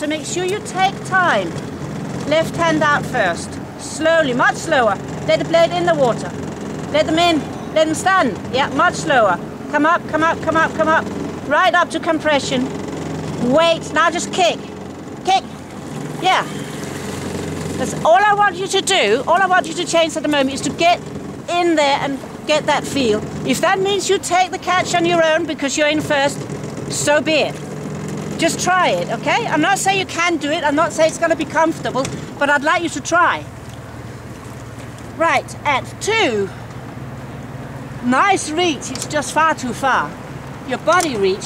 So make sure you take time. Left hand out first. Slowly, much slower. Let the blade in the water. Let them in. Let them stand. Yeah, much slower. Come up, come up, come up, come up. Right up to compression. Wait. Now just kick. Kick. Yeah. That's all I want you to do. All I want you to change at the moment is to get in there and get that feel. If that means you take the catch on your own because you're in first, so be it. Just try it, okay? I'm not saying you can do it. I'm not saying it's going to be comfortable, but I'd like you to try. Right, at two. Nice reach. It's just far too far. Your body reach.